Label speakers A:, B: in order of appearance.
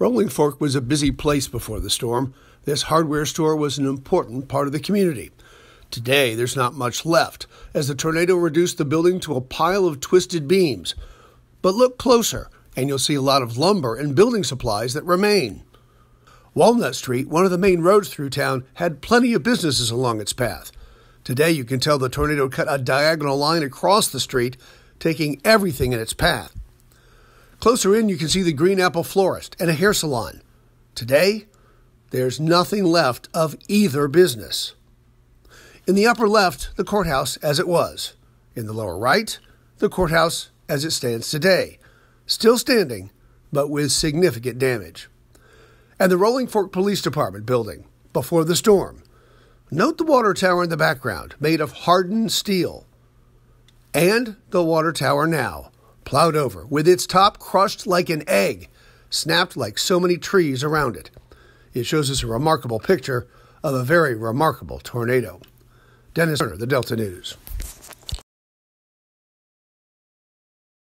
A: Rolling Fork was a busy place before the storm. This hardware store was an important part of the community. Today, there's not much left, as the tornado reduced the building to a pile of twisted beams. But look closer, and you'll see a lot of lumber and building supplies that remain. Walnut Street, one of the main roads through town, had plenty of businesses along its path. Today, you can tell the tornado cut a diagonal line across the street, taking everything in its path. Closer in, you can see the Green Apple Florist and a hair salon. Today, there's nothing left of either business. In the upper left, the courthouse as it was. In the lower right, the courthouse as it stands today. Still standing, but with significant damage. And the Rolling Fork Police Department building before the storm. Note the water tower in the background, made of hardened steel. And the water tower now, plowed over, with its top crushed like an egg, snapped like so many trees around it. It shows us a remarkable picture of a very remarkable tornado. Dennis Turner, the Delta News.